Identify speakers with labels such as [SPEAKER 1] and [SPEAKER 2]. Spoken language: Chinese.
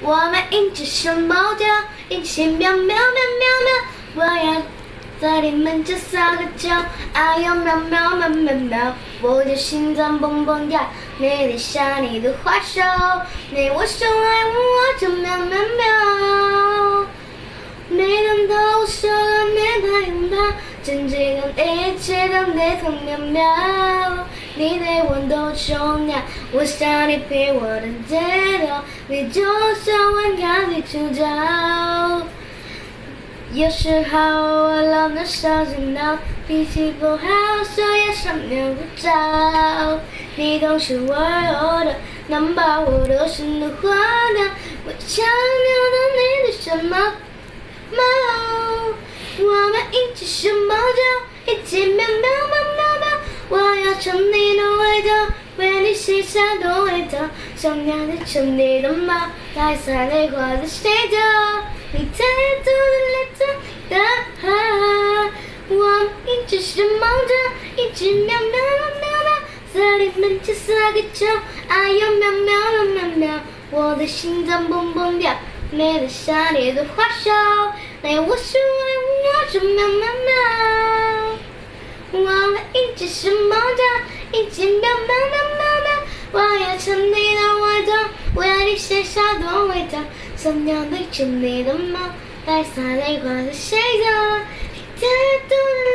[SPEAKER 1] 我们一起学猫叫，一起喵喵喵喵喵，我要在你面前撒个娇，哎呦喵喵喵喵喵，我的心脏蹦蹦跳，美丽像你的花手，你我相爱我我就喵喵喵，每当到手，真正的一切都那么渺渺。你对我多重要，我想你陪我的街道，你就像玩咖的主角。有时候我老得手紧脑，脾气不好，手也上面不着。你总是温柔的，能把我的心都化掉。我想要的你的什么猫？我们一起学我要尝你的味道，为你写下的味道，想要的成你的猫，白色泪花的谁的？你太多的泪在的海，我们一起学猫叫，一起喵喵喵喵喵，在你面前撒个娇，哎呦喵喵喵喵喵，我的心脏蹦蹦跳，美得像你的花手，来我手爱我就喵喵喵。我们一起学猫叫，一起喵喵喵喵喵。我要尝你的外套，我要你身上的味道，想要变成你的猫，白色泪花的谁的？你太多的泪在你的。